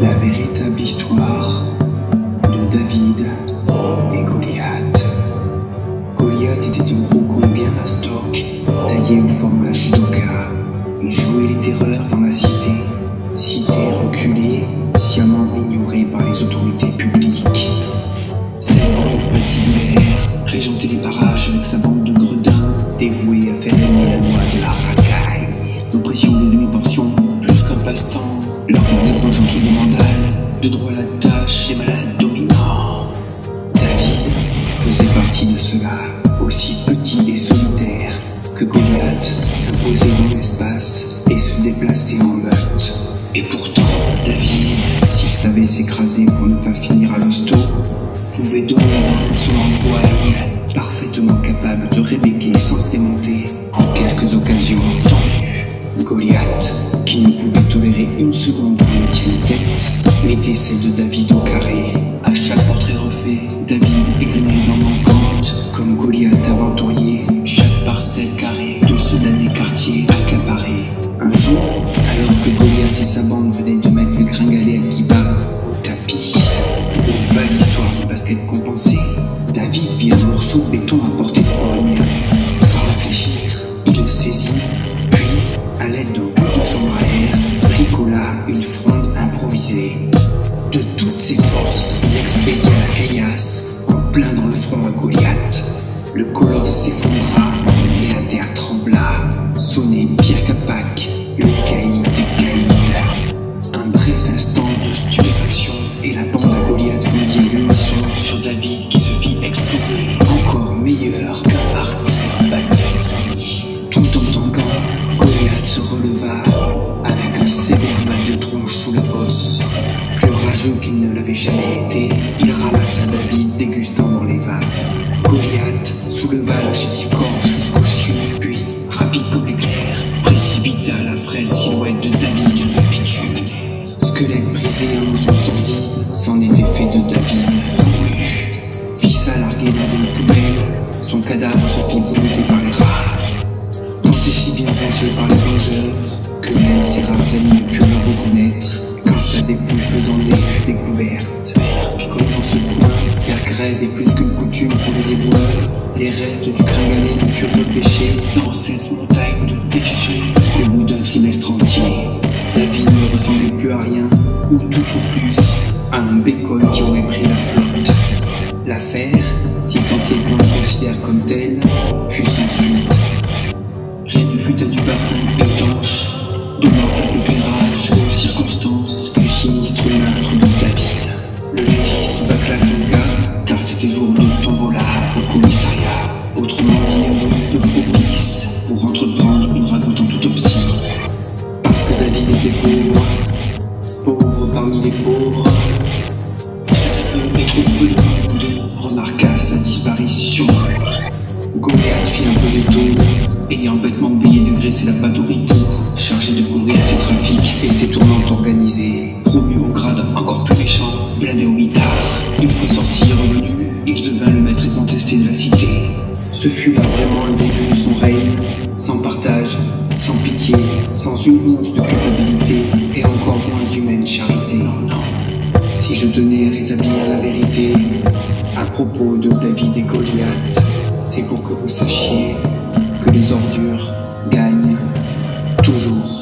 La véritable histoire de David et Goliath. Goliath était un gros con bien mastoc, taillé au format judoka. Il jouait les terreurs dans la cité, cité reculée, sciemment ignorée par les autorités publiques. C'est le patibulaire, régentait les barrages de droit à la tâche, des malades dominants. David faisait partie de cela, aussi petit et solitaire que Goliath s'imposait dans l'espace et se déplaçait en meute. Et pourtant, David, s'il savait s'écraser pour ne pas finir à l'hosto, pouvait donner son poigne, parfaitement capable de rébéquer sans se démonter en quelques occasions tendues. Goliath, qui ne pouvait tolérer une seconde mettait celle de David au carré. À chaque portrait refait, David égrenait dans manquante, comme Goliath aventurier, chaque parcelle carrée de ce damné quartier accaparé. Un jour, alors que Goliath et sa bande venaient de mettre le gringalet à Kiba au tapis, pour vague histoire de basket compensé, David vit un morceau de béton à portée de poigne. Sans réfléchir, il le saisit, puis, à l'aide d'un bout de chambre à air, bricola une fronde improvisée. De toutes ses forces, il expédia caillasse en plein dans le front à Goliath. Le colosse s'effondra et la terre trembla. Sonnait Pierre Capac, le caïd des. Un bref instant de stupéfaction et la bande à Goliath fondit l'unisson sur David qui se fit exploser. Encore meilleur qu'un battu. Tout en tanguant, Goliath se releva Souleva la chétive corps jusqu'aux cieux, puis, rapide comme l'éclair, précipita la frêle silhouette de David sur le bitume. Squelette brisé, un son sordide, c'en était fait de David. Brûlu, Fissa largué dans une poubelle, son cadavre se fit boulotter par les rats. Tant et si bien rangé par les rongeurs, que même ses rares amis ne purent le reconnaître, quand sa dépouille faisant des fut découverte. Comme dans ce coin, faire grève est plus qu'une coutume pour les éboueurs, les restes du gringalet ne furent repêchés dans cette montagne de déchets. Au bout d'un trimestre entier, David ne ressemblait plus à rien, ou tout au plus à un bacon qui aurait pris la flotte. L'affaire, si tant est qu'on le considère comme tel, remarqua sa disparition. Goliath fit un peu d'étau, ayant bêtement oublié de graisser la pâte au chargé de couvrir ses trafics et ses tournantes organisées, promu au grade encore plus méchant, blindé au mitard. Une fois sorti et revenu, il devint le maître incontesté de la cité. Ce fut là vraiment le début de son règne, sans partage, sans pitié, sans une once de culpabilité et encore moins d'humaine charité. Si je tenais à rétablir la vérité à propos de David et Goliath, c'est pour que vous sachiez que les ordures gagnent toujours.